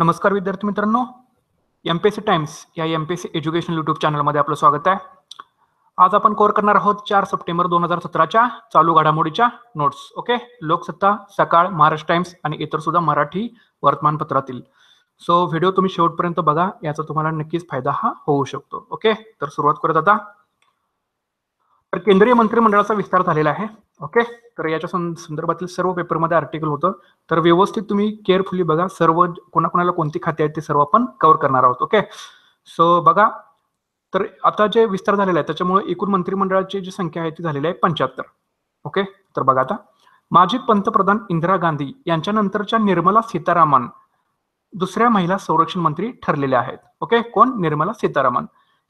नमस्कार विद्यार्थी मित्रांनो M P S C times या M P S C education YouTube चॅनलमध्ये आपलं स्वागत आहे. आज आपण कोर करणार आहोत चार सप्टेंबर दोन हजार सतराच्या चालू घडामोडीच्या नोट्स ओके लोकसत्ता सकाळ महाराष्ट्र टाइम्स आणि इतर सुद्धा मराठी वर्तमानपत्रातील. सो व्हिडिओ तुम्ही शेवटपर्यंत बघा याचा तुम्हाला नक्कीच फायदा हा होऊ शकतो ओके तर सुरुवात करत आता. तर केंद्रीय मंत्रिमंडळाचा विस्तार झालेला आहे. ओके? तर याच्या संदर्भातील सर्व पेपरमध्ये आर्टिकल होतं. तर व्यवस्थित तुम्ही केअरफुली बघा सर्व कोणाकोणाला कोणती खाते आहेत ते सर्व आपण कव्हर करणार आहोत ओके? सो बघा. तर आता जे विस्तार झालेला आहे त्याच्यामुळे एकूण मंत्रिमंडळाची जी संख्या आहे ती झालेली आहे पंच्याहत्तर ओके? तर बघा आता. माजी पंतप्रधान इंदिरा गांधी यांच्या नंतरच्या निर्मला सीतारामन दुसऱ्या महिला संरक्षण मंत्री ठरलेल्या आहेत ओके? कोण? निर्मला सीतारामन.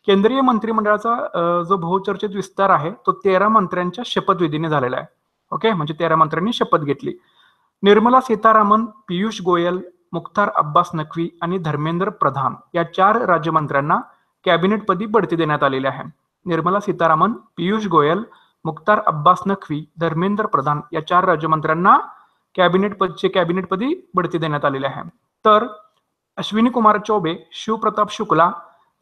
केंद्रीय मंत्रिमंडळाचा जो बहुचर्चित विस्तार आहे तो तेरा मंत्र्यांच्या शपथविधीने झालेला आहे. ओके? म्हणजे तेरा मंत्र्यांनी शपथ घेतली. निर्मला सीतारामन पियुष गोयल मुख्तार अब्बास नक्वी आणि धर्मेंद्र प्रधान या चार राज्यमंत्र्यांना कॅबिनेटपदी बढती देण्यात आलेली आहे. निर्मला सीतारामन पियुष गोयल मुख्तार अब्बास नक्वी धर्मेंद्र प्रधान या चार राज्यमंत्र्यांना कॅबिनेट पदचे कॅबिनेटपदी बढती देण्यात आलेली आहे. तर अश्विनी कुमार चौबे शिवप्रताप शुक्ला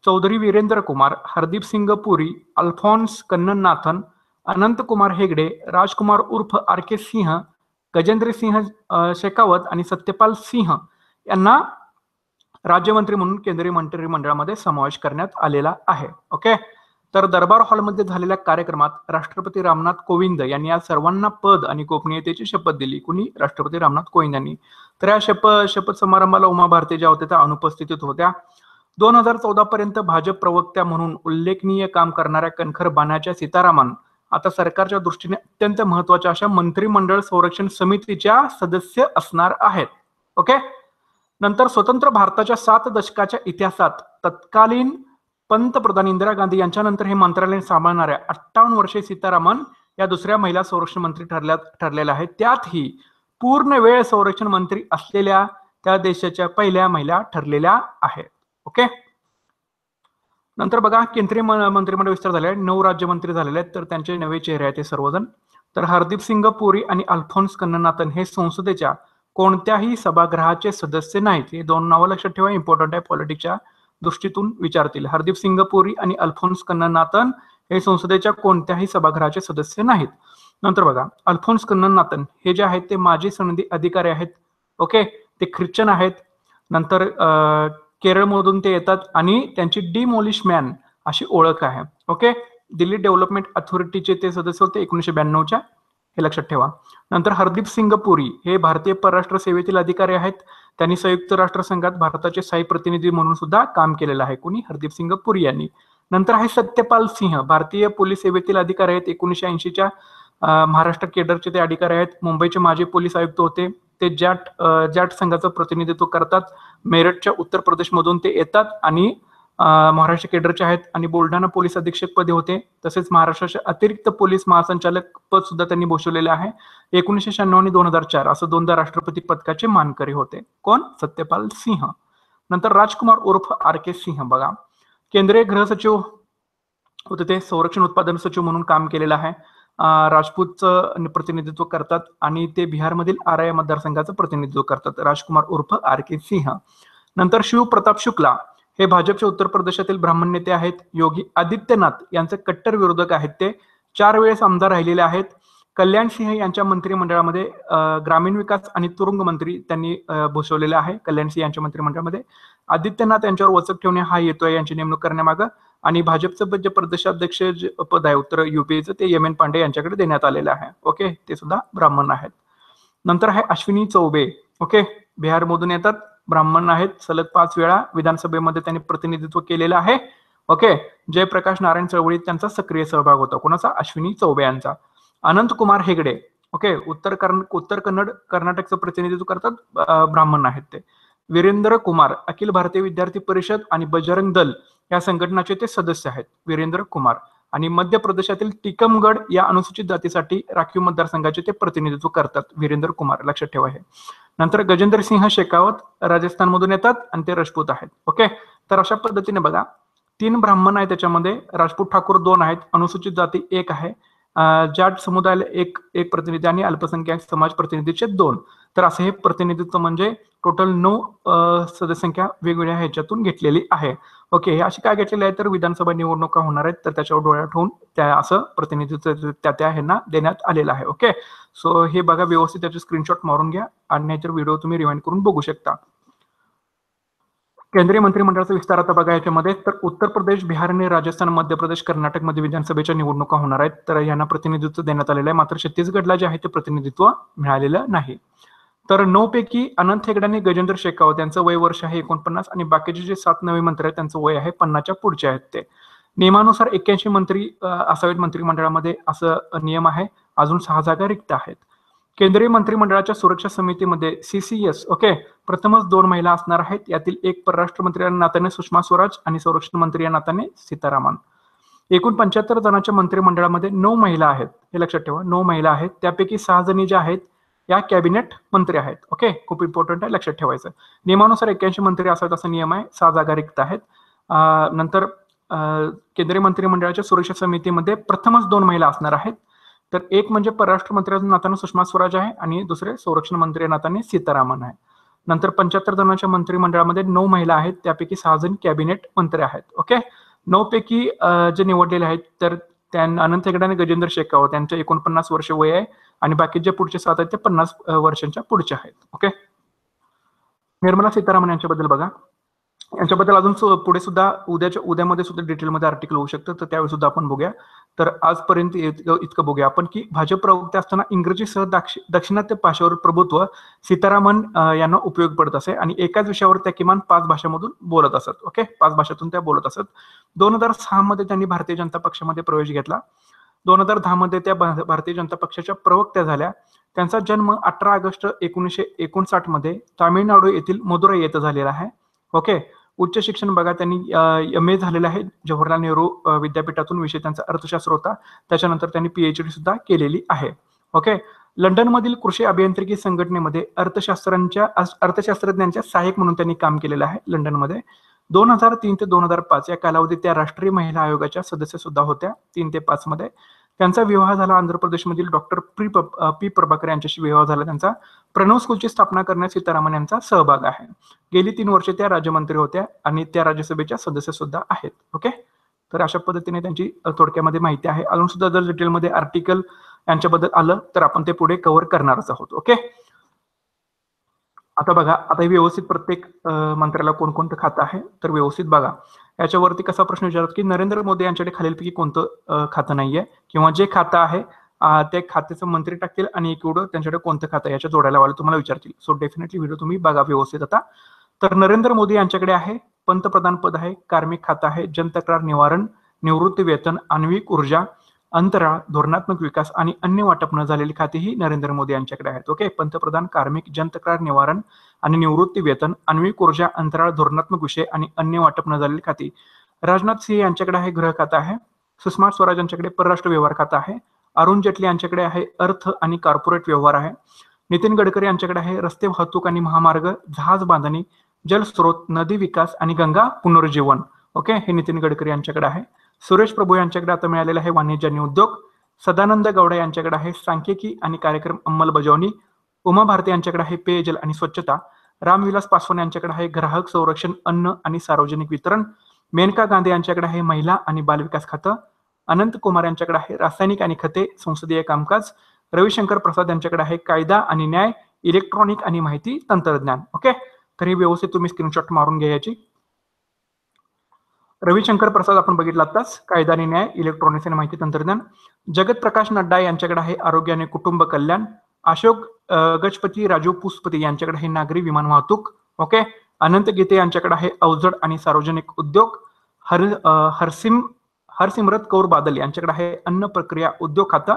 चौधरी वीरेंद्र कुमार हरदीप सिंग पुरी अल्फॉन्स कन्नननाथन अनंत कुमार हेगडे राजकुमार उर्फ आर के सिंह गजेंद्र सिंह शेखावत आणि सत्यपाल सिंह यांना राज्यमंत्री म्हणून केंद्रीय मंत्रिमंडळामध्ये समावेश करण्यात आलेला आहे. ओके? तर दरबार हॉलमध्ये झालेल्या कार्यक्रमात राष्ट्रपती रामनाथ कोविंद यांनी या सर्वांना पद आणि गोपनीयतेची शपथ दिली. कुणी? राष्ट्रपती रामनाथ कोविंद यांनी. तर या शपथ शपथ समारंभाला उमा भारती ज्या होत्या त्या अनुपस्थितीत होत्या. दोन हजार चौदा पर्यंत भाजप प्रवक्त्या म्हणून उल्लेखनीय काम करणाऱ्या कणखर बाण्याच्या सीतारामन आता सरकारच्या दृष्टीने अत्यंत महत्त्वाच्या अशा मंत्रिमंडळ संरक्षण समितीच्या सदस्य असणार आहेत. ओके? नंतर स्वतंत्र भारताच्या सात दशकाच्या इतिहासात तत्कालीन पंतप्रधान इंदिरा गांधी यांच्यानंतर हे मंत्रालय सांभाळणाऱ्या अठ्ठावन्न वर्षे सीतारामन या दुसऱ्या महिला संरक्षण मंत्री ठरल्या ठरलेल्या आहेत. त्यातही पूर्ण वेळ संरक्षण मंत्री असलेल्या त्या देशाच्या पहिल्या महिला ठरलेल्या आहेत. ओके? नंतर बघा केंद्रीय मंत्रिमंडळ विस्तार झाले नऊ राज्यमंत्री झालेले आहेत तर त्यांचे नवे चेहरे आहेत ते सर्वजण. तर हरदीप सिंग पुरी आणि अल्फोन्स कन्ननाथन हे संसदेच्या कोणत्याही सभागृहाचे सदस्य नाहीत. हे दोन नावं लक्षात ठेवा इम्पॉर्टंट आहे पॉलिटिक्सच्या दृष्टीतून विचारतील. हरदीप सिंग पुरी आणि अल्फोन्स कन्ननाथन हे संसदेच्या कोणत्याही सभागृहाचे सदस्य नाहीत. नंतर बघा अल्फोन्स कन्ननाथन हे जे आहेत ते माजी सनदी अधिकारी आहेत. ओके? ते ख्रिश्चन आहेत. नंतर अं, केरळमधून ते येतात आणि त्यांची डिमोलिश मॅन अशी ओळख आहे. ओके दिल्ली डेव्हलपमेंट अथॉरिटीचे ते सदस्य होते एकोणीशे ब्याण्णवच्या. हे लक्षात ठेवा. नंतर हरदीप सिंग पुरी हे भारतीय परराष्ट्र सेवेतील अधिकारी आहेत. त्यांनी संयुक्त राष्ट्रसंघात भारताचे स्थायी प्रतिनिधी म्हणून सुद्धा काम केलेलं आहे. कोणी? हरदीप सिंग पुरी यांनी. नंतर आहे सत्यपाल सिंह भारतीय पोलीस सेवेतील अधिकारी आहेत. एकोणीसशे ऐंशीच्या महाराष्ट्र केडरचे ते अधिकारी आहेत. मुंबईचे माजी पोलीस आयुक्त होते. ते जाट जाट संघाचं प्रतिनिधित्व करतात. मेरठच्या उत्तर प्रदेशमधून ते येतात आणि महाराष्ट्र केडरचे आहेत आणि बुलढाणा पोलीस अधीक्षक पदे होते. तसेच महाराष्ट्राचे अतिरिक्त पोलीस महासंचालक पद सुद्धा त्यांनी भूषवलेले आहे. एकोणीशे शहाण्णव आणि दोन हजार चार असं दोनदा राष्ट्रपती पदकाचे मानकरी होते. कोण? सत्यपाल सिंह. नंतर राजकुमार उर्फ आर के सिंह बघा. केंद्रीय गृह सचिव होते ते संरक्षण उत्पादन सचिव म्हणून काम केलेलं आहे. राजपूतचं प्रतिनिधित्व करतात आणि ते बिहारमधील आराय मतदारसंघाचं प्रतिनिधित्व करतात. राजकुमार उर्फ आर के सिंह. नंतर शिवप्रताप शुक्ला हे भाजपचे उत्तर प्रदेशातील ब्राह्मण नेते आहेत. योगी आदित्यनाथ यांचे कट्टर विरोधक आहेत ते. चार वेळेस आमदार राहिलेले आहेत. कल्याण सिंह यांच्या मंत्रिमंडळामध्ये ग्रामीण विकास आणि तुरुंग मंत्री त्यांनी अं, भूषवलेले आहे. कल्याण सिंह यांच्या मंत्रिमंडळामध्ये. आदित्यनाथ यांच्यावर वचक ठेवणे हा येतोय यांची नेमणूक करण्यामागं. आणि भाजपचं जे प्रदेशाध्यक्ष जे पद आहे उत्तर युपीएचं ते यमेन पांडे यांच्याकडे देण्यात आलेलं आहे. ओके? ते सुद्धा ब्राह्मण आहेत. नंतर आहे अश्विनी चौबे. ओके? बिहारमधून येतात. ब्राह्मण आहेत. सलग पाच वेळा विधानसभेमध्ये त्यांनी प्रतिनिधित्व केलेलं आहे. ओके? जयप्रकाश नारायण चळवळीत त्यांचा सक्रिय सहभाग होता. कोणाचा? अश्विनी चौबे यांचा. अनंत कुमार हेगडे. ओके उत्तर कर्न उत्तर कन्नड कर्नाटकचं प्रतिनिधित्व करतात ब्राह्मण आहेत ते. वीरेंद्र कुमार अखिल भारतीय विद्यार्थी परिषद आणि बजरंग दल या संघटनाचे ते सदस्य आहेत वीरेंद्र कुमार. आणि मध्य प्रदेशातील टिकमगड या अनुसूचित जातीसाठी राखीव मतदारसंघाचे ते प्रतिनिधित्व करतात वीरेंद्र कुमार. लक्षात ठेवा हे. नंतर गजेंद्र सिंह शेखावत राजस्थानमधून येतात आणि ते राजपूत आहेत. ओके तर अशा पद्धतीने बघा तीन ब्राह्मण आहेत त्याच्यामध्ये. राजपूत ठाकूर दोन आहेत. अनुसूचित जाती एक आहे. जाट समुदायाला एक एक प्रतिनिधी आणि अल्पसंख्याक समाज प्रतिनिधीचे दोन. तर असं हे प्रतिनिधित्व म्हणजे टोटल नऊ सदस्यसंख्या वेगवेगळ्या ह्याच्यातून घेतलेली आहे. ओके हे अशी काय घेतलेली आहे? तर विधानसभा निवडणुका होणार आहेत. तर त्याच्यावर डोळ्या ठेवून त्या असं प्रतिनिधित्व त्या त्या ह्यांना देण्यात आलेलं आहे. ओके सो हे बघा व्यवस्थित त्याचे स्क्रीनशॉट मारून घ्या. आणि नाहीतर व्हिडिओ तुम्ही रिवाइंड करून बघू शकता. केंद्रीय मंत्रिमंडळाचा विस्तार आता बघा याच्यामध्ये. तर उत्तर प्रदेश बिहार आणि राजस्थान मध्य प्रदेश कर्नाटकमध्ये विधानसभेच्या निवडणुका होणार आहेत. तर यांना प्रतिनिधित्व देण्यात आलेलं आहे. मात्र छत्तीसगडला जे आहे ते प्रतिनिधित्व मिळालेलं नाही. तर नऊ पैकी अनंत हेगडे आणि गजेंद्र शेखावत यांचं वय वर्ष आहे एकोणपन्नास आणि बाकीचे जे सात नवे मंत्री आहेत त्यांचं वय आहे पन्नासच्या पुढचे आहेत ते. नियमानुसार एक्क्याऐंशी मंत्री असावेत मंत्रिमंडळामध्ये असं नियम आहे. अजून सहा जागा रिक्त आहेत. केंद्रीय मंत्रिमंडळाच्या सुरक्षा समितीमध्ये सीसीएस ओके प्रथमच दोन महिला असणार आहेत. यातील एक परराष्ट्र मंत्री या नात्याने सुषमा स्वराज आणि संरक्षण मंत्री या नात्याने सीतारामन. एकूण पंच्याहत्तर जणांच्या मंत्रिमंडळामध्ये नऊ महिला आहेत. हे लक्षात ठेवा नऊ महिला आहेत. त्यापैकी सहा जणी ज्या आहेत या कॅबिनेट मंत्री आहेत. ओके खूप इम्पॉर्टंट आहे लक्षात ठेवायचं. नियमानुसार एक्क्याऐंशी मंत्री असावेत असा नियम आहे. सहा जागा रिक्त आहेत. नंतर केंद्रीय मंत्रिमंडळाच्या सुरक्षा समितीमध्ये प्रथमच दोन महिला असणार आहेत. तर एक म्हणजे परराष्ट्र मंत्री नात्याने सुषमा स्वराज आहे आणि दुसरे संरक्षण मंत्री नात्याने सीतारामन आहे. नंतर पंच्याहत्तर जणांच्या मंत्रिमंडळामध्ये नऊ महिला आहेत त्यापैकी सहा जण कॅबिनेट मंत्री आहेत ओके? नऊ पैकी जे निवडलेले आहेत तर त्यांना अनंत हेगडे आणि गजेंद्र शेखावत त्यांच्या एकोणपन्नास वर्ष वय आहे आणि बाकी जे पुढचे सात आहेत ते पन्नास वर्षांच्या पुढचे आहेत ओके? निर्मला सीतारामन यांच्याबद्दल बघा. यांच्याबद्दल अजून पुढे सुद्धा उद्याच्या उद्यामध्ये सुद्धा डिटेलमध्ये आर्टिकल होऊ शकतं. तर त्यावेळी सुद्धा आपण बघूया. तर आजपर्यंत इतकं बघूया आपण की भाजप प्रवक्ते असताना इंग्रजीसह दक्षिणात्य भाषेवर प्रभुत्व सीतारामन यांना उपयोग पडत असे आणि एकाच विषयावर त्या किमान पाच भाषांमधून बोलत असत. ओके? पाच भाषेतून त्या बोलत असत. दोन हजार सहा मध्ये त्यांनी भारतीय जनता पक्षामध्ये प्रवेश घेतला. दोन हजार दहा मध्ये त्या भारतीय जनता पक्षाच्या प्रवक्त्या झाल्या. त्यांचा जन्म अठरा ऑगस्ट एकोणीसशे एकोणसाठमध्ये तामिळनाडू येथील मदुराई येथे झालेला आहे. ओके? उच्च शिक्षण बघा त्यांनी एम ए झालेलं आहे. जवाहरलाल नेहरू विद्यापीठातून विषय त्यांचा अर्थशास्त्र होता. त्याच्यानंतर त्यांनी पीएचडी सुद्धा केलेली आहे. ओके लंडनमधील कृषी अभियांत्रिकी संघटनेमध्ये अर्थशास्त्रांच्या अर्थशास्त्रज्ञांच्या सहाय्यक म्हणून त्यांनी काम केलेलं आहे लंडनमध्ये. दोन हजार तीन ते दोन हजार पाच या कालावधीत त्या राष्ट्रीय महिला आयोगाच्या सदस्य सुद्धा होत्या तीन ते पाच मध्ये त्यांचा विवाह झाला आंध्र प्रदेशमधील डॉक्टर प्री पी प्रभाकर यांच्याशी विवाह झाला. त्यांचा प्रणव स्कूलची स्थापना करण्यात सीतारामन यांचा सहभाग आहे. गेली तीन वर्षे त्या राज्यमंत्री होत्या आणि त्या राज्यसभेच्या सदस्य सुद्धा आहेत. ओके? तर अशा पद्धतीने त्यांची थोडक्यामध्ये माहिती आहे. अजून सुद्धा जर डिटेलमध्ये आर्टिकल यांच्याबद्दल आलं तर आपण ते पुढे कव्हर करणारच आहोत. ओके? आता बघा आता व्यवस्थित प्रत्येक मंत्र्याला कोणकोणतं खातं आहे? तर व्यवस्थित बघा. याच्यावरती कसा प्रश्न विचारतो की नरेंद्र मोदी यांच्याकडे खालीलपैकी कोणतं खातं नाहीये? किंवा जे खातं आहे ते खात्याचं मंत्री टाकतील आणि एक एवढं त्यांच्याकडे कोणतं खातं याच्या जोडायला वाला तुम्हाला विचारतील. सो डेफिनेटली व्हिडिओ तुम्ही बघा व्यवस्थित आता. तर नरेंद्र मोदी यांच्याकडे आहे पंतप्रधान पद आहे कार्मिक खातं आहे जनतक्रार निवारण निवृत्ती वेतन आण्विक ऊर्जा अंतराळ धोरणात्मक विकास आणि अन्य वाटप न झालेली खातेही नरेंद्र मोदी यांच्याकडे आहेत. ओके? पंतप्रधान कार्मिक जनतक्रार निवारण आणि निवृत्ती वेतन आण्विक ऊर्जा अंतराळ धोरणात्मक विषय आणि अन्य वाटप न झालेली खाती. राजनाथ सिंह यांच्याकडे आहे गृह खातं आहे. सुषमा स्वराज यांच्याकडे परराष्ट्र व्यवहार खातं आहे. अरुण जेटली यांच्याकडे आहे अर्थ आणि कॉर्पोरेट व्यवहार आहे. नितीन गडकरी यांच्याकडे आहे रस्ते वाहतूक आणि महामार्ग जहाज बांधणी जलस्रोत नदी विकास आणि गंगा पुनरुज्जीवन ओके? हे नितीन गडकरी यांच्याकडे आहे. सुरेश प्रभू यांच्याकडे आता मिळालेला आहे वाणिज्य आणि उद्योग. सदानंद गौडा यांच्याकडे आहे सांख्यिकी आणि कार्यक्रम अंमलबजावणी. उमा भारती यांच्याकडे आहे पेयजल आणि स्वच्छता. रामविलास पासवान यांच्याकडे आहे ग्राहक संरक्षण अन्न आणि सार्वजनिक वितरण. मेनका गांधी यांच्याकडे आहे महिला आणि बालविकास खातं. अनंत कुमार यांच्याकडे आहे रासायनिक आणि खते संसदीय कामकाज. रविशंकर प्रसाद यांच्याकडे आहे कायदा आणि न्याय इलेक्ट्रॉनिक आणि माहिती तंत्रज्ञान. ओके? तर हे व्यवस्थित तुम्ही स्क्रीनशॉट मारून घ्यायची रविशंकर प्रसाद आपण बघितला आताच कायदा आणि न्याय इलेक्ट्रॉनिक्स आणि माहिती तंत्रज्ञान. जगत प्रकाश नड्डा यांच्याकडे आहे आरोग्य आणि कुटुंब कल्याण. अशोक गजपती राजू पुष्पती यांच्याकडे आहे नागरी विमान वाहतूक. ओके अनंत गीते यांच्याकडे आहे अवजड आणि सार्वजनिक उद्योग. हर हरसिम हरसिमरत कौर बादल यांच्याकडे आहे अन्न प्रक्रिया उद्योग खाता.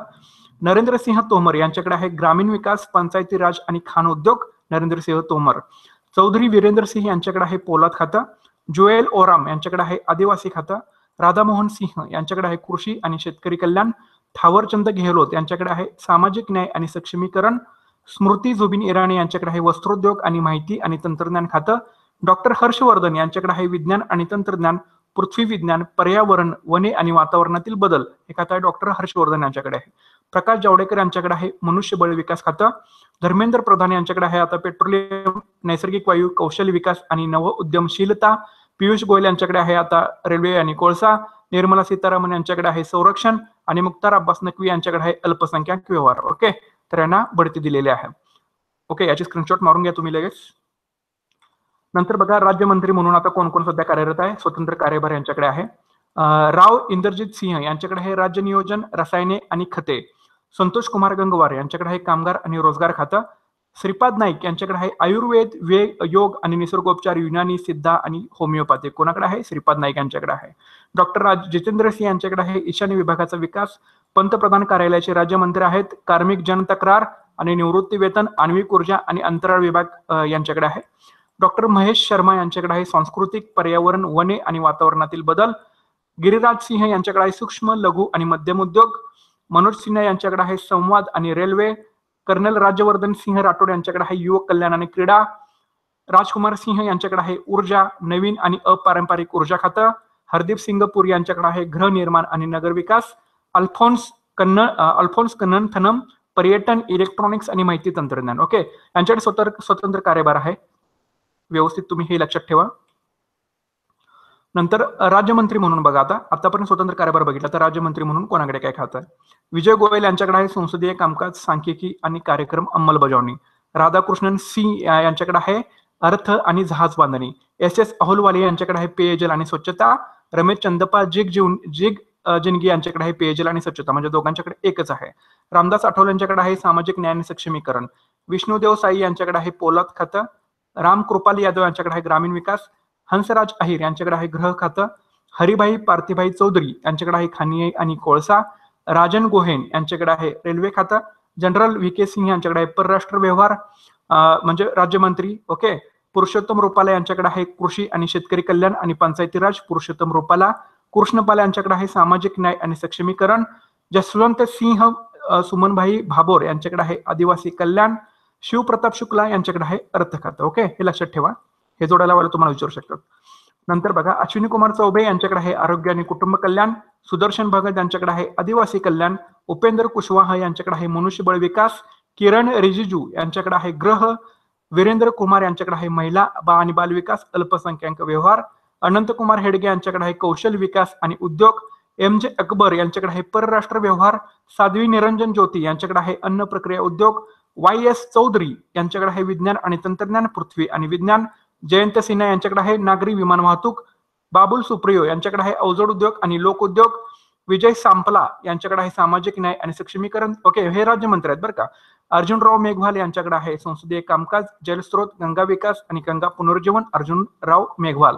नरेंद्र सिंह तोमर यांच्याकडे आहे ग्रामीण विकास पंचायती राज आणि खान उद्योग. नरेंद्र सिंह तोमर. चौधरी वीरेंद्र सिंह यांच्याकडे आहे पोलाद खातं. जुएल ओराम यांच्याकडे आहे आदिवासी खातं राधामोहन सिंह यांच्याकडे आहे कृषी आणि शेतकरी कल्याण थावरचंद गेहलोत यांच्याकडे आहे सामाजिक न्याय आणि सक्षमीकरण स्मृती जुबिन इराणी यांच्याकडे आहे वस्त्रोद्योग आणि माहिती आणि तंत्रज्ञान खातं डॉक्टर हर्षवर्धन यांच्याकडे आहे विज्ञान आणि तंत्रज्ञान पृथ्वी विज्ञान पर्यावरण वने आणि वातावरणातील बदल. हे खातं आहे डॉक्टर हर्षवर्धन यांच्याकडे आहे. प्रकाश जावडेकर यांच्याकडे आहे मनुष्यबळ विकास खातं. धर्मेंद्र प्रधान यांच्याकडे आहे आता पेट्रोलियम नैसर्गिक वायू कौशल्य विकास आणि नव उद्यमशीलता पियुष गोयल यांच्याकडे आहे आता रेल्वे आणि कोळसा. निर्मला सीतारामन यांच्याकडे आहे संरक्षण आणि मुख्तार अब्बास नक्वी यांच्याकडे आहे अल्पसंख्याक व्यवहार. ओके? तर यांना बढती दिलेली आहे. ओके? याची स्क्रीनशॉट मारून घ्या तुम्ही लगेच. नंतर बघा राज्यमंत्री म्हणून आता कोण कोण सध्या कार्यरत आहे? स्वतंत्र कार्यभार यांच्याकडे आहे. राव इंद्रजित सिंह यांच्याकडे आहे राज्य नियोजन रसायने आणि खते. संतोष कुमार गंगवार यांच्याकडे आहे कामगार आणि रोजगार खातं. श्रीपाद नाईक यांच्याकडे आहे आयुर्वेद वेग योग आणि निसर्गोपचार युनानी सिद्धा आणि होमिओपॅथी. कोणाकडे आहे? श्रीपाद नाईक यांच्याकडे आहे. डॉक्टर राज जितेंद्र सिंह यांच्याकडे आहे. ईशान्य विभागाचा विकास. पंतप्रधान कार्यालयाचे राज्यमंत्री आहेत. कार्मिक जनतक्रार आणि निवृत्ती वेतन आण्विक ऊर्जा आणि अंतराळ विभाग यांच्याकडे आहे. डॉक्टर महेश शर्मा यांच्याकडे आहे सांस्कृतिक पर्यावरण वने आणि वातावरणातील बदल. गिरिराज सिंह यांच्याकडे आहे सूक्ष्म लघु आणि मध्यम उद्योग. मनोज सिन्हा यांच्याकडे आहे संवाद आणि रेल्वे. कर्नल राज्यवर्धन सिंह राठोड यांच्याकडे आहे युवक कल्याण आणि क्रीडा. राजकुमार सिंह यांच्याकडे आहे ऊर्जा नवीन आणि अपारंपरिक ऊर्जा खातं. हरदीप सिंगपूर यांच्याकडे आहे गृहनिर्माण आणि नगर विकास. अल्फोन्स कन्न अल्फोन्स कन्नन थनम पर्यटन इलेक्ट्रॉनिक्स आणि माहिती तंत्रज्ञान. ओके? यांच्याकडे स्वतंत्र स्वतंत्र कार्यभार आहे. व्यवस्थित तुम्ही हे लक्षात ठेवा. नंतर राज्यमंत्री म्हणून बघा आता. आतापर्यंत स्वतंत्र कार्यभार बघितला तर राज्यमंत्री म्हणून कोणाकडे काय खातं आहे? विजय गोयल यांच्याकडे आहे संसदीय कामकाज सांख्यिकी आणि कार्यक्रम अंमलबजावणी. राधाकृष्णन सिंह यांच्याकडे आहे अर्थ आणि जहाज बांधणी. एस एस अहोलवाले यांच्याकडे आहे पेयजल आणि स्वच्छता. रमेश चंदपा जिग जीवन जिग जिनगी यांच्याकडे आहे पेयजल आणि स्वच्छता. म्हणजे दोघांच्याकडे एकच आहे. रामदास आठवले यांच्याकडे आहे सामाजिक न्याय आणि सक्षमीकरण. विष्णुदेव साई यांच्याकडे आहे पोलाद खातं. राम कृपाल यादव यांच्याकडे आहे ग्रामीण विकास. हंसराज अहिर यांच्याकडे आहे ग्रह खातं. हरिभाई पार्थिभाई चौधरी यांच्याकडे आहे खानिये आणि कोळसा. राजन गोहेन यांच्याकडे आहे रेल्वे खातं. जनरल व्ही के सिंह यांच्याकडे आहे परराष्ट्र व्यवहार म्हणजे राज्यमंत्री ओके. पुरुषोत्तम रुपाला यांच्याकडे आहे कृषी आणि शेतकरी कल्याण आणि पंचायती राज. पुरुषोत्तम रुपाला कृष्णपाल यांच्याकडे आहे सामाजिक न्याय आणि सक्षमीकरण. जसवंत सिंह सुमनभाई भाबोर यांच्याकडे आहे आदिवासी कल्याण. शिवप्रताप शुक्ला यांच्याकडे आहे अर्थ खातं ओके. हे लक्षात ठेवा. हे जोडायला वाला तुम्हाला विचारू शकतात. नंतर बघा अश्विनी कुमार चौबे यांच्याकडे आहे आरोग्य आणि कुटुंब कल्याण सुदर्शन भगत यांच्याकडे आहे आदिवासी कल्याण उपेंद्र कुशवाहा यांच्याकडे आहे मनुष्यबळ विकास किरण रिजिजू यांच्याकडे आहे ग्रह वीरेंद्र कुमार यांच्याकडे आहे महिला बा आणि बाल विकास अल्पसंख्याक व्यवहार अनंत कुमार हेडगे यांच्याकडे आहे कौशल विकास आणि उद्योग एम जे अकबर यांच्याकडे आहे परराष्ट्र व्यवहार साध्वी निरंजन ज्योती यांच्याकडे आहे अन्न प्रक्रिया उद्योग वाय एस चौधरी यांच्याकडे आहे विज्ञान आणि तंत्रज्ञान पृथ्वी आणि विज्ञान जयंत सिन्हा यांच्याकडे आहे नागरी विमान वाहतूक बाबुल सुप्रियो यांच्याकडे आहे अवजड उद्योग आणि लोक उद्योग विजय सांपला यांच्याकडे आहे सामाजिक न्याय आणि सक्षमीकरण. ओके हे राज्यमंत्री आहेत बरं का. अर्जुनराव मेघवाल यांच्याकडे आहे संसदीय कामकाज जलस्रोत गंगा विकास आणि गंगा पुनर्जीवन अर्जुनराव मेघवाल.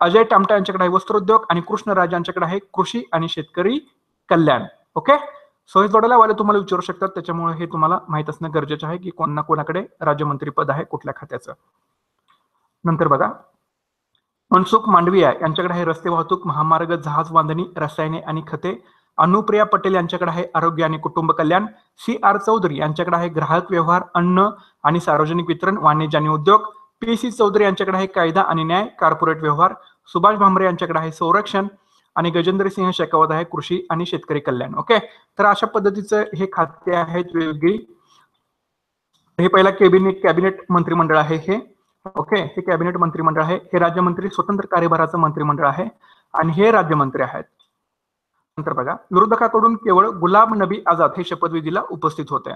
अजय टामटा यांच्याकडे आहे वस्त्रोद्योग आणि कृष्णराज यांच्याकडे आहे कृषी आणि शेतकरी कल्याण. ओके सो हे जोडायला वाले तुम्हाला विचारू शकतात त्याच्यामुळे हे तुम्हाला माहीत असणं गरजेचं आहे की कोणा कोणाकडे राज्यमंत्री पद आहे कुठल्या खात्याचं. नंतर बघा. मनसुख मांडविया यांच्याकडे आहे रस्ते वाहतूक महामार्ग जहाज बांधणी रसायने आणि खते. अनुप्रिया पटेल यांच्याकडे आहे आरोग्य आणि कुटुंब कल्याण. सी आर चौधरी यांच्याकडे आहे ग्राहक व्यवहार अन्न आणि सार्वजनिक वितरण वाणिज्य आणि उद्योग. पी सी चौधरी यांच्याकडे आहे कायदा आणि न्याय कॉर्पोरेट व्यवहार. सुभाष भामरे यांच्याकडे आहे संरक्षण. आणि गजेंद्र सिंह शेखावत आहे कृषी आणि शेतकरी कल्याण. ओके? तर अशा पद्धतीचं हे खाते आहेत वेगवेगळी. हे पहिला कॅबिनेट कॅबिनेट मंत्रिमंडळ आहे हे. ओके हे कॅबिनेट मंत्रिमंडळ आहे. हे राज्यमंत्री स्वतंत्र कार्यभाराचं मंत्रिमंडळ आहे आणि हे राज्यमंत्री आहेत. नंतर बघा. विरोधकाकडून केवळ गुलाम नबी आझाद हे शपथविधीला उपस्थित होते.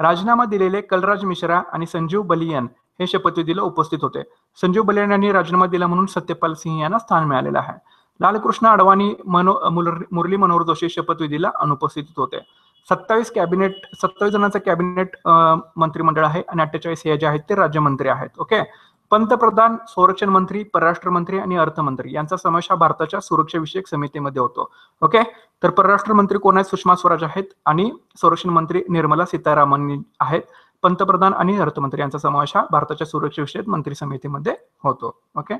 राजीनामा दिलेले कलराज मिश्रा आणि संजीव बलियन हे शपथविधीला उपस्थित होते. संजीव बलियन यांनी राजीनामा दिला म्हणून सत्यपाल सिंह यांना स्थान मिळालेलं आहे. लालकृष्ण अडवाणी मनो मुरली मनोहर जोशी शपथविधीला अनुपस्थित होते. सत्तावीस कॅबिनेट सत्तावीस जणांचं कॅबिनेट मंत्रिमंडळ आहे आणि अठ्ठेचाळीस हे जे आहेत ते राज्यमंत्री आहेत ओके? पंतप्रधान संरक्षण मंत्री परराष्ट्र मंत्री आणि अर्थमंत्री यांचा समावेश हा भारताच्या सुरक्षाविषयक समितीमध्ये होतो ओके? तर परराष्ट्र मंत्री कोण आहेत? सुषमा स्वराज आहेत आणि संरक्षण मंत्री निर्मला सीतारामन आहेत. पंतप्रधान आणि अर्थमंत्री यांचा समावेश हा भारताच्या सुरक्षाविषयक मंत्री समितीमध्ये होतो ओके?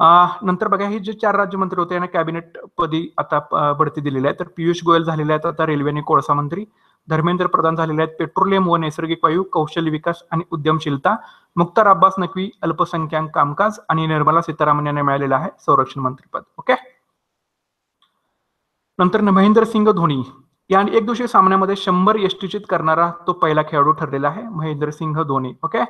नंतर बघा हे जे चार राज्यमंत्री होते यांना कॅबिनेट पदी आता बढती दिलेली आहे. तर पियुष गोयल झालेले आहेत आता रेल्वे आणि कोळसा मंत्री. धर्मेंद्र प्रधान झालेले आहेत पेट्रोलियम व नैसर्गिक वायू कौशल्य विकास आणि उद्यमशीलता. मुख्तार अब्बास नक्वी अल्पसंख्याक कामकाज आणि निर्मला सीतारामन यांना मिळालेलं आहे संरक्षण मंत्रीपद ओके? नंतर महेंद्र सिंग धोनी. या एक दिवसीय सामन्यामध्ये शंभर यष्टीचित करणारा तो पहिला खेळाडू ठरलेला आहे महेंद्र सिंग धोनी. ओके?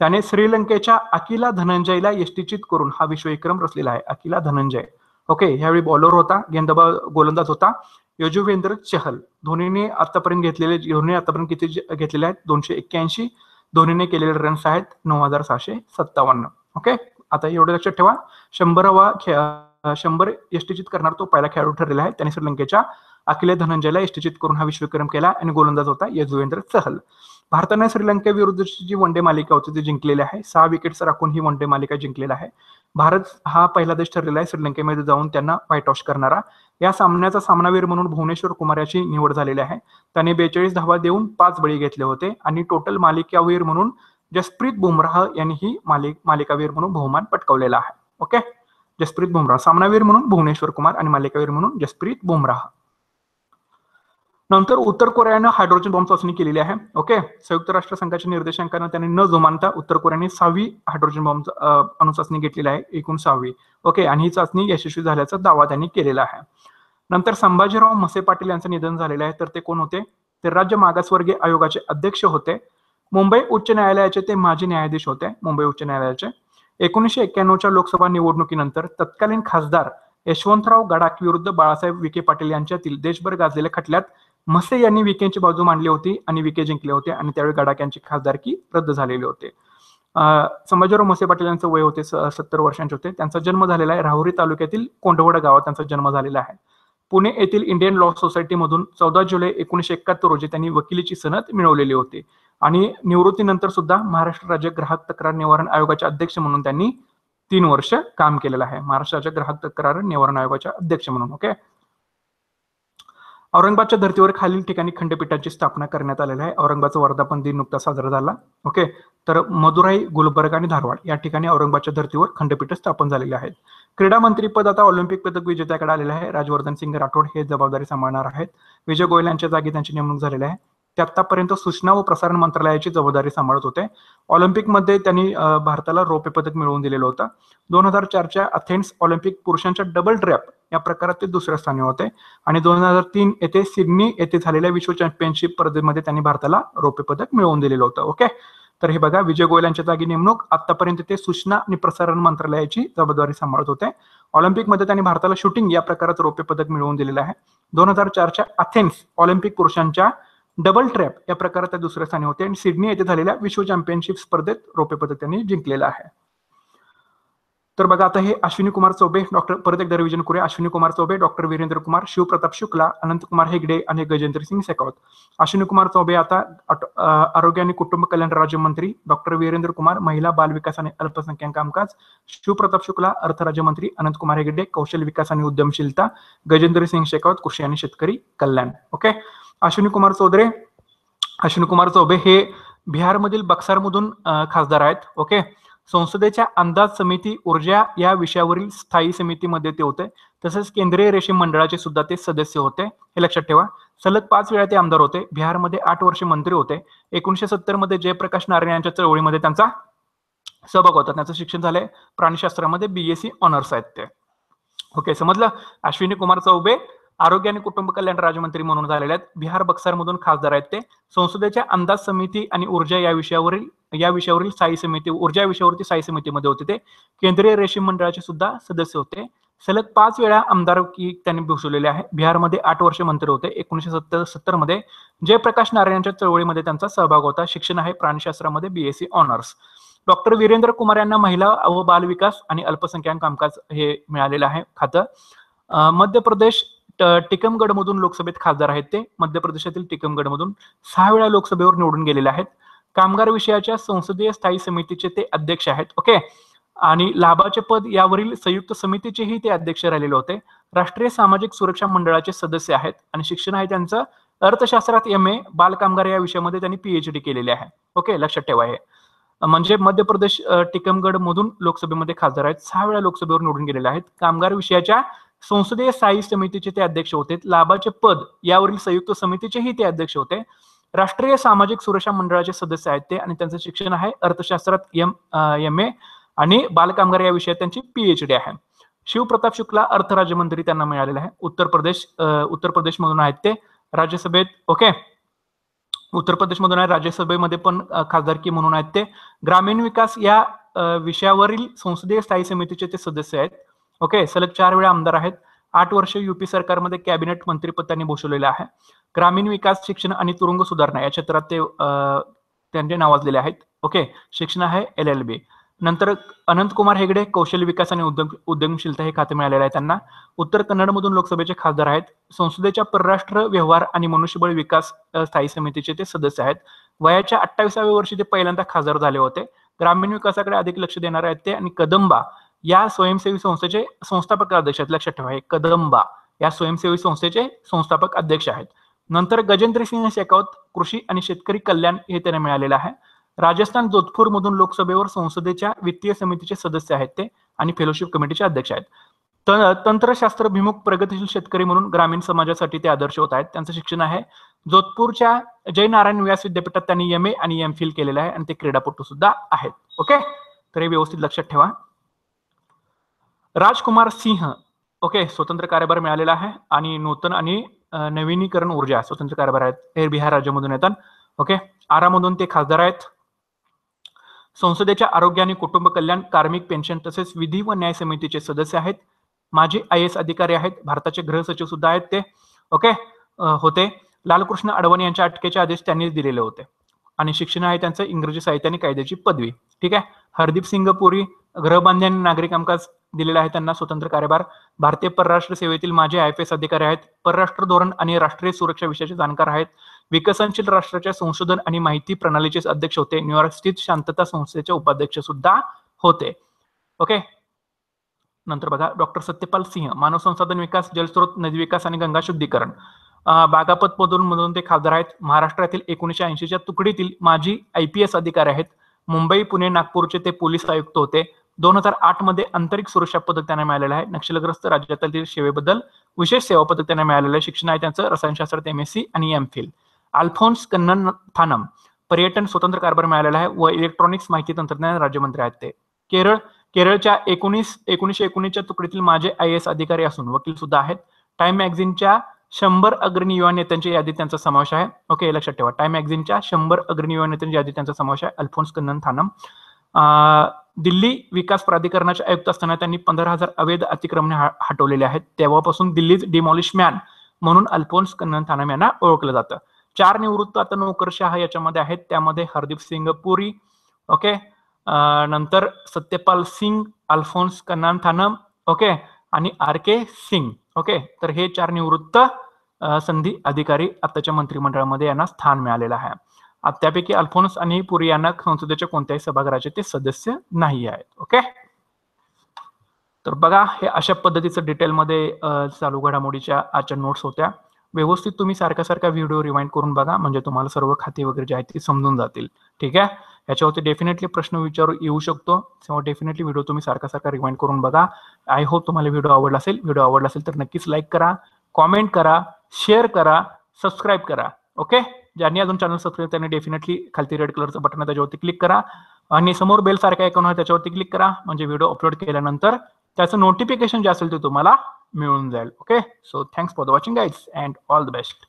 त्याने श्रीलंकेच्या अकिला धनंजयला यष्टीचित करून हा विश्वविक्रम रचलेला आहे अकिला धनंजय. ओके ह्यावेळी बॉलर होता गेंदबा गोलंदाज होता यजुवेंद्र चहल. धोनीने आतापर्यंत घेतलेले धोनी आतापर्यंत किती घेतलेले आहेत? दोनशे एक्क्याऐंशी. धोनीने केलेले रन्स आहेत नऊ हजार सहाशे सत्तावन्न. ओके आता एवढं लक्षात ठेवा. शंभरावा खेळ शंभर यष्टीचित करणार तो पहिला खेळाडू ठरलेला आहे. त्याने श्रीलंकेच्या अखिले धनंजयला यष्टीचित करून हा विश्वविक्रम केला आणि गोलंदाज होता यजुवेंद्र चहल. भारताने श्रीलंकेविरुद्धची जी वन डे मालिका होती ती जिंकलेली आहे. सहा विकेट्स राखून ही वन डे मालिका जिंकलेला आहे. भारत हा पहिला देश ठरलेला आहे. श्रीलंकेमध्ये जाऊन त्यांना व्हाईट वॉश करणारा. या सामन्याचा सामनावीर म्हणून भुवनेश्वर कुमार याची निवड झालेली आहे. त्याने बेचाळीस धावा देऊन पाच बळी घेतले होते आणि टोटल मालिकावीर म्हणून जसप्रीत बुमराह यांनी ही मालिक मालिकावीर म्हणून बहुमान पटकावलेला आहे. ओके जसप्रीत बुमराह. सामनावीर म्हणून भुवनेश्वर कुमार आणि मालिकावीर म्हणून जसप्रीत बुमराह. नंतर उत्तर कोरियानं हायड्रोजन बॉम्ब चाचणी केलेली आहे. ओके? संयुक्त राष्ट्र संघाच्या निर्देशांकानं त्यांनी न जुमानता उत्तर कोरियाने सहावी हायड्रोजन बॉम्ब अणुचाचणी घेतलेली आहे एकूण सहावी. ओके? आणि ही चाचणी यशस्वी झाल्याचा दावा त्यांनी केलेला आहे. नंतर संभाजीराव मसे पाटील यांचं निधन झालेलं आहे. तर ते कोण होते? ते राज्य मागासवर्गीय आयोगाचे अध्यक्ष होते. मुंबई उच्च न्यायालयाचे ते माजी न्यायाधीश होते. मुंबई उच्च न्यायालयाचे. एकोणीसशे एक्क्याण्णवच्या लोकसभा निवडणुकीनंतर तत्कालीन खासदार यशवंतराव गडाख विरुद्ध बाळासाहेब विखे पाटील यांच्यातील देशभर गाजलेल्या खटल्यात मसे यांनी विकेची बाजू मांडली होती आणि विके जिंकले होते आणि त्यावेळी गडाख यांची खासदारकी रद्द झालेली होते. संभाजीराव मसे पाटील यांचं वय होते सत्तर वर्षांचे होते. त्यांचा जन्म झालेला आहे राहुरी तालुक्यातील कोंढवडा गावात त्यांचा जन्म झालेला आहे. पुणे येथील इंडियन लॉ सोसायटीमधून चौदा जुलै एकोणीशे एकाहत्तर रोजी त्यांनी वकिलीची सनद मिळवलेली होती आणि निवृत्तीनंतर सुद्धा महाराष्ट्र राज्य ग्राहक तक्रार निवारण आयोगाचे अध्यक्ष म्हणून त्यांनी तीन वर्ष काम केलेलं आहे. महाराष्ट्र राज्य ग्राहक तक्रार निवारण आयोगाच्या अध्यक्ष म्हणून ओके औरंगाबादच्या धर्तीवर खालील ठिकाणी खंडपीठाची स्थापना करण्यात आलेली आहे. औरंगाबादचा वर्धापन दिन नुकता साजरा झाला. ओके? तर मदुराई गुलबर्ग आणि धारवाड या ठिकाणी औरंगाबादच्या धर्तीवर खंडपीठ स्थापन झालेले आहेत क्रीडा मंत्री पद आता ऑलिम्पिक पदक विजेत्याकडे आलेले आहे. राजवर्धन सिंग राठोड हे जबाबदारी सांभाळणार आहेत. विजय गोयल यांच्या जागी त्यांची नेमणूक झालेली आहे. ते आतापर्यंत सूचना व प्रसारण मंत्रालयाची जबाबदारी सांभाळत होते. ऑलिम्पिकमध्ये त्यांनी भारताला रौप्य पदक मिळवून दिलेलं होतं. दोन हजार चारच्या अथेन्स ऑलिम्पिक पुरुषांच्या डबल ट्रॅप या प्रकारात ते दुसऱ्या स्थानी होते. आणि दोन हजार तीन येथे सिडनी येथे झालेल्या विश्व चॅम्पियनशिप स्पर्धेमध्ये त्यांनी भारताला रौप्य पदक मिळवून दिलेलं होतं. ओके? तर हे बघा विजय गोयल यांच्या जागी नेमणूक. आतापर्यंत ते सूचना आणि प्रसारण मंत्रालयाची जबाबदारी सांभाळत होते. ऑलिम्पिकमध्ये त्यांनी भारताला शूटिंग या प्रकारात रौप्य पदक मिळवून दिलेलं आहे. दोन हजार चारच्या अथेन्स ऑलिम्पिक पुरुषांच्या डबल ट्रॅप या प्रकारात त्या दुसऱ्या स्थानी होते. आणि सिडनी येथे झालेल्या विश्व चॅम्पियनशिप स्पर्धेत रौप्य पदक त्यांनी जिंकलेलं आहे. तर बघा आता हे अश्विनी कुमार चौबे डॉक्टर परत एकदा रिव्हिजन करूया. अश्विनी कुमार चौबे डॉक्टर वीरेंद्र कुमार शिवप्रताप शुक्ला अनंत कुमार हेगडे आणि गजेंद्र सिंग शेखावत. अश्विनी कुमार चौबे आता आरोग्य आणि कुटुंब कल्याण राज्यमंत्री डॉक्टर वीरेंद्र कुमार महिला बाल विकास आणि अल्पसंख्याक कामकाज शिवप्रताप शुक्ला अर्थ राज्यमंत्री अनंत कुमार हेगडे कौशल्य विकास आणि उद्यमशीलता गजेंद्र सिंग शेखावत कृषी आणि शेतकरी कल्याण. ओके अश्विनी कुमार चौधरे अश्विनी कुमार चौबे हे बिहारमधील बक्सारमधून खासदार आहेत ओके संसदेच्या अंदाज समिती ऊर्जा या विषयावरील स्थायी समितीमध्ये ते होते. तसेच केंद्रीय रेशीम मंडळाचे सुद्धा ते सदस्य होते हे लक्षात ठेवा. सलग पाच वेळा ते आमदार होते बिहारमध्ये आठ वर्षे मंत्री होते. एकोणीशे सत्तरमध्ये जयप्रकाश नारायण यांच्या चळवळीमध्ये त्यांचा सहभाग होता. त्यांचं शिक्षण झालंय प्राणीशास्त्रामध्ये बीएससी ऑनर्स आहेत ते. ओके समजलं? अश्विनी कुमार चौबे आरोग्य आणि कुटुंब कल्याण राज्यमंत्री म्हणून झालेले आहेत. बिहार बक्सरमधून खासदार आहेत ते. संसदेच्या अंदाज समिती आणि ऊर्जा या विषयावरील या विषयावरील स्थायी समिती ऊर्जा विषयावरती स्थायी समितीमध्ये होते ते. केंद्रीय रेशीम मंडळाचे सुद्धा सदस्य होते. सलग पाच वेळा आमदार त्यांनी भूषवलेले आहे. बिहारमध्ये आठ वर्ष मंत्री होते. एकोणीशे सत्तर सत्तरमध्ये जयप्रकाश नारायणच्या चळवळीमध्ये त्यांचा सहभाग होता. शिक्षण आहे प्राणीशास्त्रामध्ये BSc honours doctor Virendra Kumar यांना महिला व बाल विकास आणि अल्पसंख्याक कामकाज हे मिळालेलं आहे खातं. मध्य प्रदेश टिकमगड मधून लोकसभेत खासदार आहेत ते. मध्य प्रदेशातील टिकमगड मधून सहा वेळा लोकसभेवर निवडून गेलेले आहेत. कामगार विषयाच्या संसदीय स्थायी समितीचे ते अध्यक्ष आहेत. ओके? आणि लाभाचे पद यावरील संयुक्त समितीचेही ते अध्यक्ष राहिलेले होते. राष्ट्रीय सामाजिक सुरक्षा मंडळाचे सदस्य आहेत आणि शिक्षण आहे त्यांचं. अर्थशास्त्रात एम ए बालकामगार या विषयामध्ये त्यांनी पीएचडी केलेले आहे. ओके? लक्षात ठेवा हे. म्हणजे मध्य प्रदेश टिकमगड मधून लोकसभेमध्ये खासदार आहेत. सहा वेळा लोकसभेवर निवडून गेलेले आहेत. कामगार विषयाच्या संसदीय स्थायी समितीचे ते अध्यक्ष होते. लाभाचे पद यावरील संयुक्त समितीचेही ते अध्यक्ष होते. राष्ट्रीय सामाजिक सुरक्षा मंडळाचे सदस्य आहेत ते आणि त्यांचं शिक्षण आहे अर्थशास्त्रात एम एम ए आणि बालकामगार या विषयात त्यांची पीएचडी आहे. शिवप्रताप शुक्ला अर्थ राज्यमंत्री त्यांना मिळालेला आहे. उत्तर प्रदेश उत्तर प्रदेश मधून आहेत ते राज्यसभेत. ओके? उत्तर प्रदेश मधून आहे राज्यसभेमध्ये पण खासदारकी म्हणून आहेत ते. ग्रामीण विकास या विषयावरील संसदीय स्थायी समितीचे ते सदस्य आहेत. ओके सलग चार वेळा आमदार आहेत. आठ वर्ष युपी सरकारमध्ये कॅबिनेट मंत्रीपद त्यांनी भूषवलेलं आहे. ग्रामीण विकास शिक्षण आणि तुरुंग सुधारणा या क्षेत्रात ते त्यांचे नावाजलेले आहेत. ओके शिक्षण आहे एल एल बी नंतर अनंत कुमार हेगडे कौशल्य विकास आणि उद्यम उद्यमशीलता हे खाते मिळालेले आहे त्यांना. उत्तर कन्नडमधून लोकसभेचे खासदार आहेत. संसदेच्या परराष्ट्र व्यवहार आणि मनुष्यबळ विकास स्थायी समितीचे ते सदस्य आहेत. वयाच्या अठ्ठावीसाव्या वर्षी ते पहिल्यांदा खासदार झाले होते. ग्रामीण विकासाकडे अधिक लक्ष देणार आहेत ते आणि कदंबा या स्वयंसेवी संस्थेचे संस्थापक अध्यक्ष आहेत. लक्षात ठेवा हे कदंबा या स्वयंसेवी संस्थेचे संस्थापक अध्यक्ष आहेत. नंतर गजेंद्र सिंह शेखावत कृषी आणि शेतकरी कल्याण हे त्यांना मिळालेलं आहे. राजस्थान जोधपूर मधून लोकसभेवर संसदेच्या वित्तीय समितीचे सदस्य आहेत ते आणि फेलोशिप कमिटीचे अध्यक्ष आहेत. तंत्रशास्त्र भिमुख प्रगतीशील शेतकरी म्हणून ग्रामीण समाजासाठी ते आदर्श होत आहेत. त्यांचं शिक्षण आहे. जोधपूरच्या जय नारायण व्यास विद्यापीठात त्यांनी एम ए आणि एम फिल केलेलं आहे आणि ते क्रीडापटू सुद्धा आहेत. ओके तर हे व्यवस्थित लक्षात ठेवा. राजकुमार सिंह. ओके स्वतंत्र कार्यभार मिळालेला आहे आणि नूतन आणि नवीनीकरण ऊर्जा स्वतंत्र कार्यभार आहेत. एअर बिहार राज्यामधून येतात. ओके आरामधून ते खासदार आहेत. संसदेच्या आरोग्य आणि कुटुंब कल्याण कार्मिक पेन्शन तसेच विधी व न्याय समितीचे सदस्य आहेत. माजी आय एस अधिकारी आहेत. भारताचे गृह सचिव सुद्धा आहेत ते. ओके होते. लालकृष्ण अडवाणी यांच्या अटकेचे आदेश त्यांनीच दिलेले होते. आणि शिक्षण आहे त्यांचं इंग्रजी साहित्य आणि कायद्याची पदवी. ठीक आहे. हरदीप सिंग पुरी गृहबांधी आणि नागरी कामकाज दिलेला आहे त्यांना स्वतंत्र कार्यभार. भारतीय परराष्ट्र सेवेतील माझे आय पी एस अधिकारी आहेत. परराष्ट्र धोरण आणि राष्ट्रीय सुरक्षा विषयाचे जाणकार आहेत. विकसनशील राष्ट्राच्या संशोधन आणि माहिती प्रणालीचे अध्यक्ष होते. न्यूयॉर्क स्थित शांतता संस्थेचे उपाध्यक्ष सुद्धा होते. ओके? नंतर बघा. डॉक्टर सत्यपाल सिंह मानव संसाधन विकास जलस्रोत नदी विकास आणि गंगा शुद्धीकरण. बागापत मधून मधून ते खासदार आहेत. महाराष्ट्रातील एकोणीशे ऐंशीच्या तुकडीतील माजी आय पी एस अधिकारी आहेत. मुंबई पुणे नागपूरचे ते पोलीस आयुक्त होते. दोन हजार आठमध्ये आंतरिक सुरक्षा पदक त्यांना मिळालेलं आहे. नक्षलग्रस्त राज्यातील सेवेबद्दल विशेष सेवा पदक त्यांना मिळालेलं आहे. शिक्षण आहे त्यांचं रसायनशास्त्रात एम एस सी आणि M Phil Alphons Kannanthanam पर्यटन स्वतंत्र कारभार मिळालेला आहे व इलेक्ट्रॉनिक्स माहिती तंत्रज्ञान राज्यमंत्री आहेत ते. केरळ केरळच्या एकोणीस एकोणीशे एकोणीसच्या तुकडीतील माझे आय एस अधिकारी असून वकील सुद्धा आहेत. टाइम मॅगझिनच्या शंभर अग्रणी युवा नेत्यांच्या यादीत त्यांचा समावेश आहे. ओके लक्षात ठेवा. टाइम मॅगझिनच्या शंभर अग्रणी युवा नेत्यांच्या यादीत त्यांचा समावेश आहे. अल्फोन्स कन्नन थानम. दिल्ली विकास प्राधिकरणाचे आयुक्त असताना त्यांनी पंधरा हजार अवैध अतिक्रमणे हटवलेले आहेत. तेव्हापासून दिल्लीज डिमॉलिश मॅन म्हणून अल्फोन्स कन्नन थानम यांना ओळखलं जातं. चार निवृत्त आता नोकरशाह याच्यामध्ये आहेत. त्यामध्ये हरदीप सिंग पुरी ओके नंतर सत्यपाल सिंग अल्फोन्स कन्नान थानम ओके आणि आर के सिंग ओके तर हे चार निवृत्त संधी अधिकारी आताच्या मंत्रिमंडळामध्ये यांना स्थान मिळालेलं आहे. त्यापैकी अल्फोन्स आणि पुरी यांना संसदेच्या कोणत्याही सभागृहाचे ते सदस्य नाही आहेत ओके तर बघा हे अशा पद्धतीचं डिटेलमध्ये चालू घडामोडीच्या आजच्या नोट्स होत्या. व्यवस्थित तुम्ही सारखा सारखा व्हिडिओ रिवाइंड करून बघा म्हणजे तुम्हाला सर्व खाते वगैरे जे आहेत ते समजून जातील ठीक आहे? याच्यावरती डेफिनेटली प्रश्न विचारू येऊ शकतो. तेव्हा डेफिनेटली व्हिडिओ तुम्ही सारखा सारखा रिवाइंड करून बघा. आय होप तुम्हाला व्हिडिओ आवडला असेल. व्हिडिओ आवडला असेल तर नक्कीच लाईक करा कॉमेंट करा शेअर करा सबस्क्राईब करा ओके ज्यांनी अजून चॅनल सबस्क्राईब त्यांनी डेफिनेटली खालती रेड कलरचं बटन आहे त्याच्यावरती क्लिक करा. आणि समोर बेल सारखा आयकॉन आहे त्याच्यावरती क्लिक करा. म्हणजे व्हिडिओ अपलोड केल्यानंतर त्याचं नोटिफिकेशन जे असेल ते तुम्हाला मिळून जाईल. Okay so thanks for the watching guys and all the best